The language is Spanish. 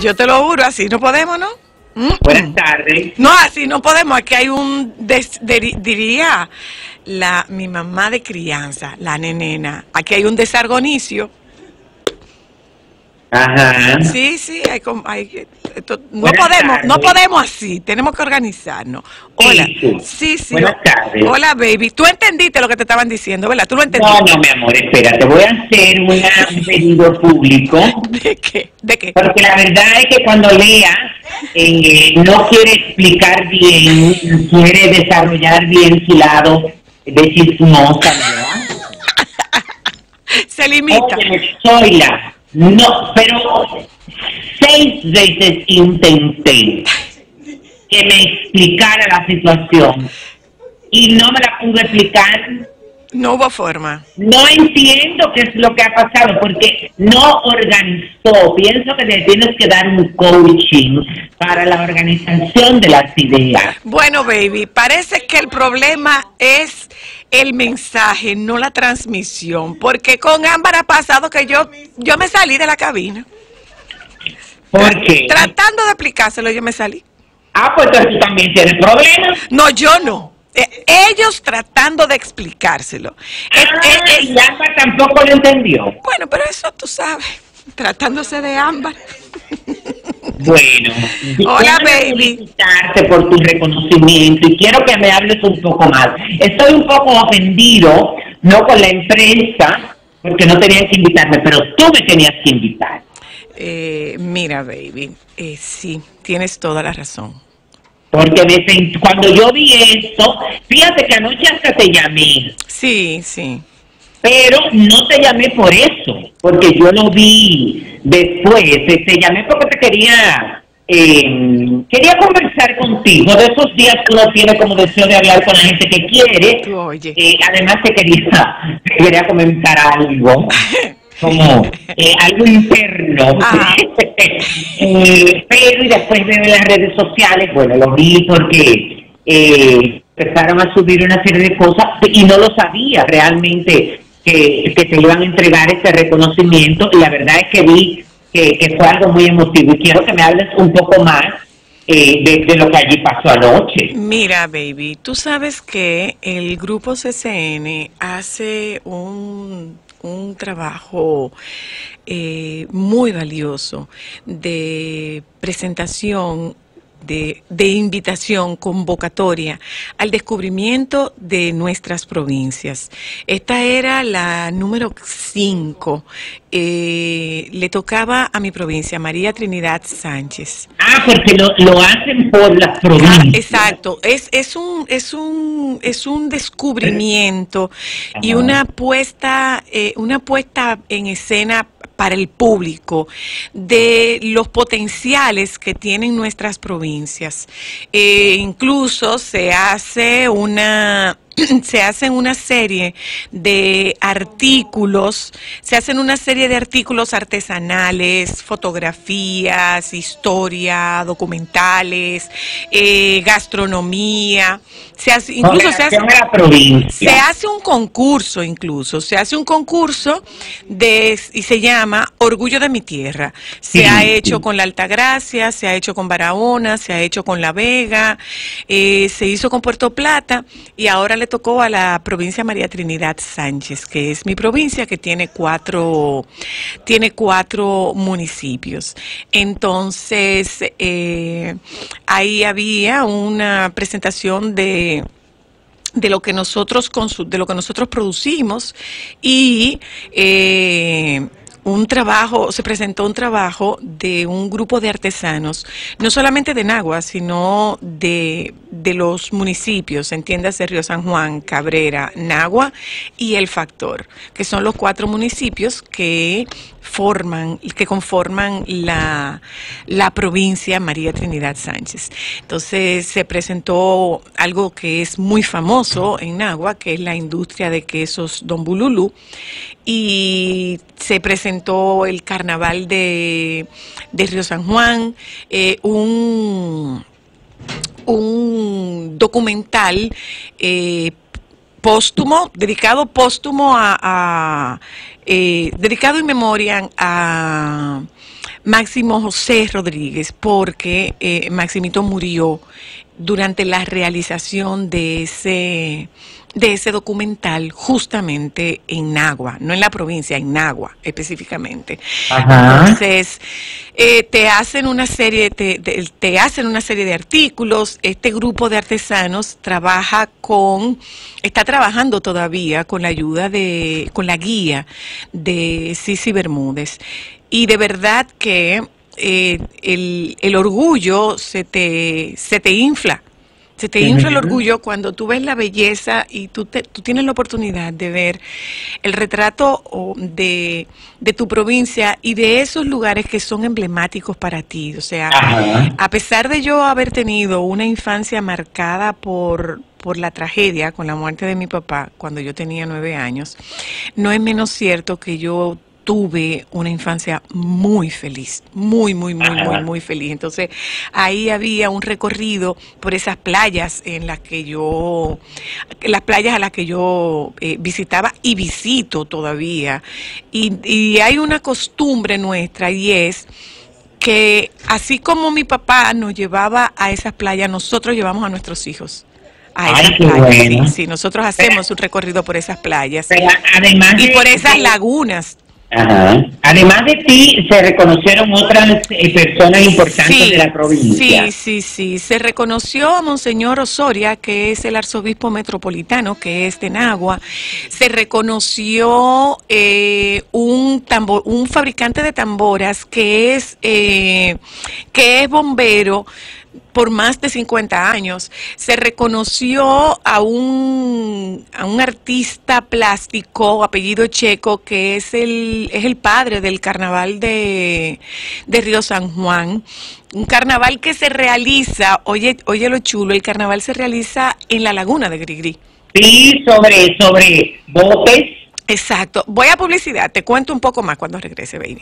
Yo te lo juro, así no podemos, ¿no? Mm. Buenas tardes. No, así no podemos. Aquí hay un, des- diría la mi mamá de crianza, la nenena. Aquí hay un desargonicio. Ajá. Sí, sí, hay, hay- esto- no podemos, no podemos así. Tenemos que organizarnos. Hola, Sí, sí, sí. Buenas tardes. Hola, baby. Tú entendiste lo que te estaban diciendo, ¿verdad? Tú lo No, entendiste. no, mi amor, espérate, voy a hacer un pedido público. ¿De qué? ¿De qué? Porque la verdad es que cuando lea, eh, no quiere explicar bien, quiere desarrollar bien su lado de chismosa, ¿verdad? Se limita. Óyeme, Zoila, no, pero seis veces intenté que me explicara la situación y no me la pude explicar. No hubo forma. No entiendo qué es lo que ha pasado porque no organizó. Pienso que le tienes que dar un coaching para la organización de las ideas. Bueno, baby, parece que el problema es el mensaje, no la transmisión, porque con Ámbar ha pasado que yo yo me salí de la cabina. Porque, Tratando de explicárselo, yo me salí. ah, pues tú también tienes problemas. No, yo no. Eh, ellos tratando de explicárselo. Eh, Ah, eh, eh, y Alba tampoco lo entendió. bueno, pero eso tú sabes, tratándose de Ámbar. Bueno, Hola, baby. felicitarte por tu reconocimiento y quiero que me hables un poco más. Estoy un poco ofendido, no con la empresa, porque no tenían que invitarme, pero tú me tenías que invitar. Eh, mira, baby, eh, sí, tienes toda la razón. Porque sent- cuando yo vi esto, fíjate que anoche hasta te llamé, Sí, sí. pero no te llamé por eso, porque yo lo vi después. Te, te llamé porque te quería eh, quería conversar contigo. De esos días que uno tiene como deseo de hablar con la gente que quiere. Oye. Eh, además te quería, te quería comentar algo. Como eh, algo interno. Eh, pero y después veo en las redes sociales, bueno, lo vi porque eh, empezaron a subir una serie de cosas y no lo sabía realmente que, que te iban a entregar ese reconocimiento y la verdad es que vi que, que fue algo muy emotivo y quiero que me hables un poco más eh, de, de lo que allí pasó anoche. Mira, baby, tú sabes que el grupo CCN hace un, un trabajo eh, muy valioso de presentación. De, de invitación, convocatoria al descubrimiento de nuestras provincias. Esta era la número 5. le tocaba a mi provincia, María Trinidad Sánchez. Ah, porque lo, lo hacen por las Ah, provincias. exacto, es, es un es un es un descubrimiento y una puesta eh, una puesta en escena el público de los potenciales que tienen nuestras provincias. Eh, incluso se hace una se hacen una serie de artículos, se hacen una serie de artículos artesanales, fotografías, historia, documentales, eh, gastronomía, se hace, incluso se hace, se hace un concurso incluso, se hace un concurso de y se llama Orgullo de mi tierra. Se Sí, ha sí. hecho con la Altagracia, se ha hecho con Barahona, se ha hecho con La Vega, eh, se hizo con Puerto Plata y ahora le tocó a la provincia María Trinidad Sánchez, que es mi provincia que tiene cuatro tiene cuatro municipios. Entonces eh, ahí había una presentación de de lo que nosotros de lo que nosotros producimos y eh, un trabajo, se presentó un trabajo de un grupo de artesanos, no solamente de Nagua, sino de, de los municipios, entiéndase Río San Juan, Cabrera, Nagua y El Factor, que son los cuatro municipios que forman, que conforman la, la provincia María Trinidad Sánchez. Entonces se presentó algo que es muy famoso en Nagua, que es la industria de quesos Don Bululú, y se presentó el carnaval de, de Río San Juan, eh, un, un documental eh, póstumo, dedicado póstumo a, eh, dedicado en memoria a Máximo José Rodríguez, porque Maximito murió durante la realización de ese de ese documental justamente en Nagua, no en la provincia, en Nagua específicamente. Entonces, eh, te hacen una serie, te, te, hacen una serie de artículos. Este grupo de artesanos trabaja con, está trabajando todavía con la ayuda de, con la guía de Sisi Bermúdez. Y de verdad que eh, el, el orgullo se te, se te infla. Se te infla el orgullo cuando tú ves la belleza y tú, tú tienes la oportunidad de ver el retrato de, de, tu provincia y de esos lugares que son emblemáticos para ti. O sea, a pesar de yo haber tenido una infancia marcada por, por la tragedia con la muerte de mi papá cuando yo tenía nueve años, no es menos cierto que yo tuve una infancia muy feliz, muy, muy, muy, muy, muy feliz. Entonces, ahí había un recorrido por esas playas en las que yo, las playas a las que yo eh, visitaba y visito todavía. Y, y hay una costumbre nuestra y es que así como mi papá nos llevaba a esas playas, nosotros llevamos a nuestros hijos a esas playas. Sí, nosotros hacemos un recorrido por esas playas y por esas lagunas Además de ti, se reconocieron otras eh, personas importantes de la provincia. Sí, sí, sí. Se reconoció a Monseñor Osoria, que es el arzobispo metropolitano, que es de Nagua. Se reconoció eh, un, tambor, un fabricante de tamboras que es, eh, que es bombero por más de 50 años. Se reconoció a un, a un artista plástico, apellido checo, que es el, es el padre del carnaval de, de Río San Juan. Un carnaval que se realiza, oye, oye lo chulo, el carnaval se realiza en la laguna de Grigri. Sí, sobre, sobre botes. Exacto. Voy a publicidad, te cuento un poco más cuando regrese, baby.